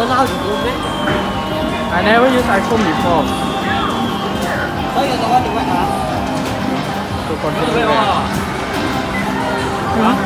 don't know how to do it. I never used iPhone before. So you're the one to wet, huh? To control the wet. Huh?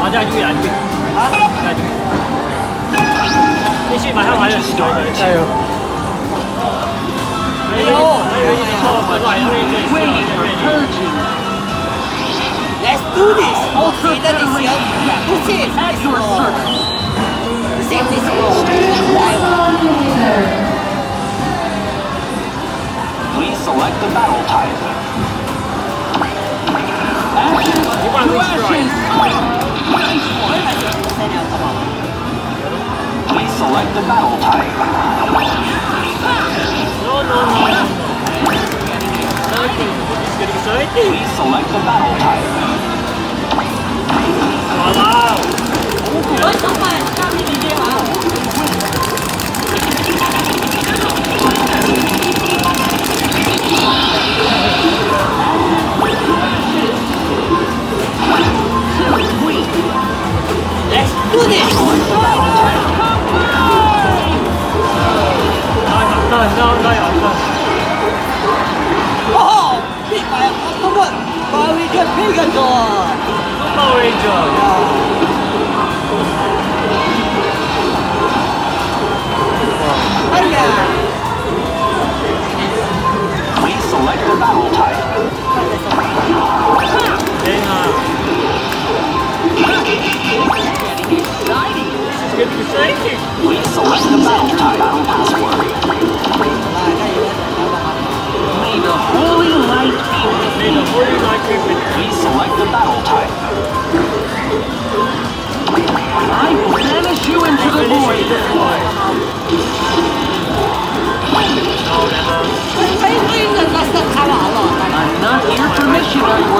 맞아 아주 안 돼. 아? 아주. 대신 말하고 말해 주시죠. 자요. 왜요? 왜요? 이거 말고 아니면 이제 that they see Please select the battle type. Please select the battle type. No, no, no. It's getting exciting. Please select the battle type. 那那那有一个，哦，必买啊！他问，把一个 big 个。 Power Ranger。 I'm not here for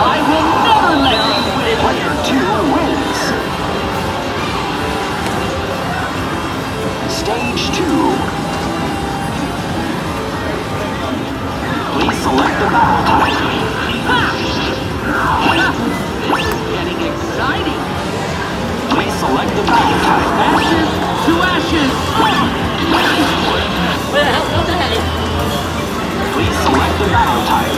I will never let you win. Player two wins. Stage two. Please select the battle type. Getting exciting. Please select the battle type. Ashes to ashes. Please select the battle type.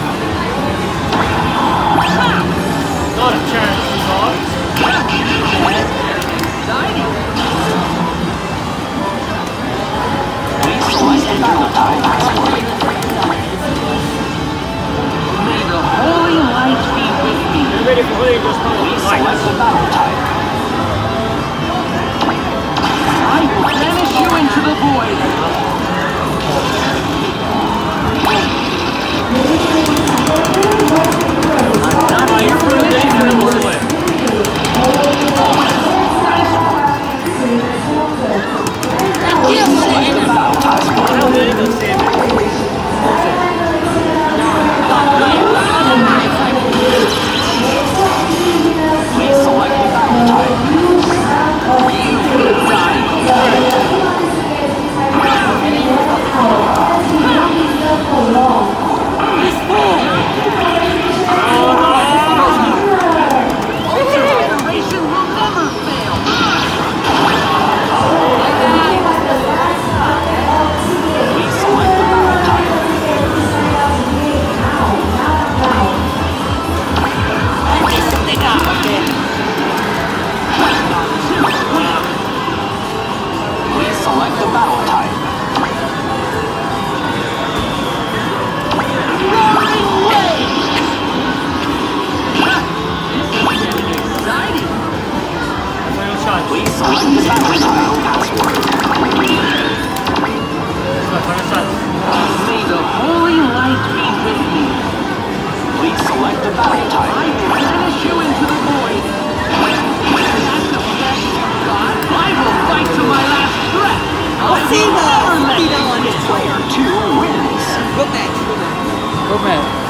see the speed on Player two wins. Good match. Good match. Good match.